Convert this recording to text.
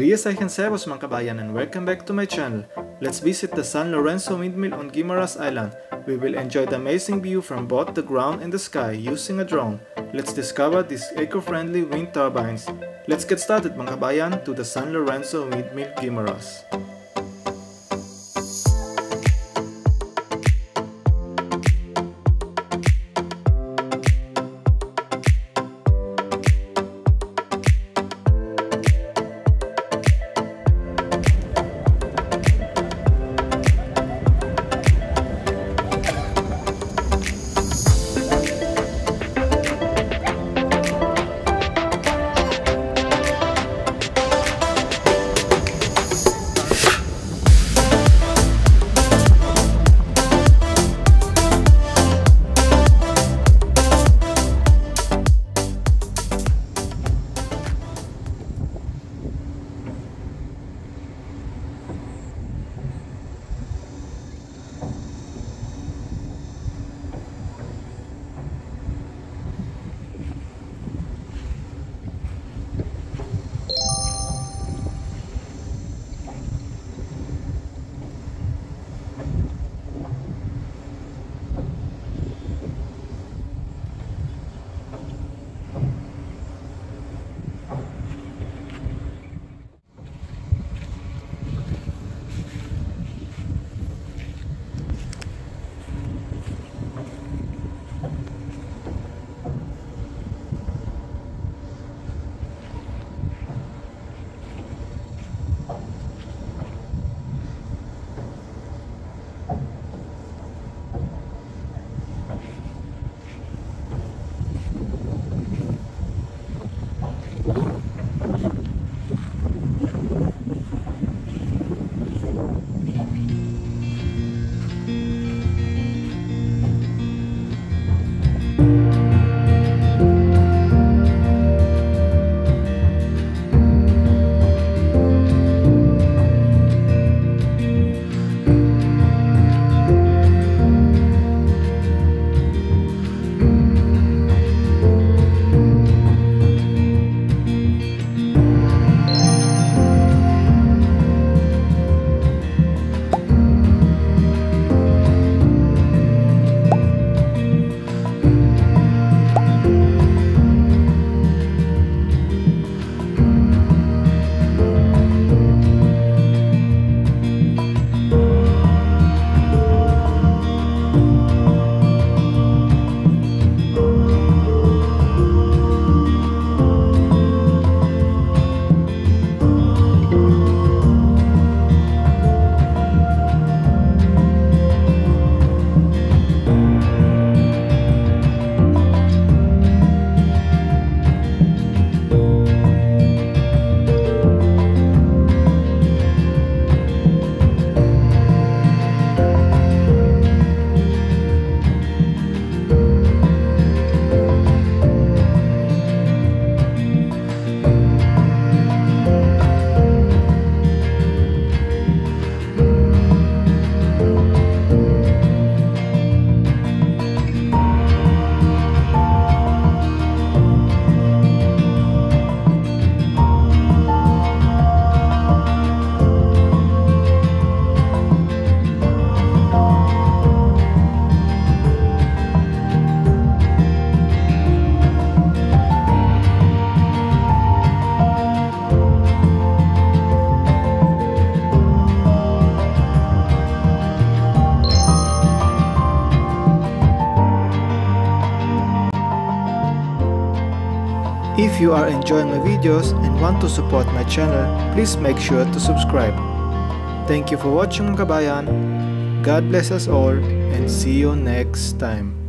Dias Servus mga kabayan and welcome back to my channel. Let's visit the San Lorenzo Windmill on Guimaras Island. We will enjoy the amazing view from both the ground and the sky using a drone. Let's discover these eco-friendly wind turbines. Let's get started mga kabayan to the San Lorenzo Windmill Guimaras. If you are enjoying my videos and want to support my channel, please make sure to subscribe. Thank you for watching kabayan. God bless us all and see you next time.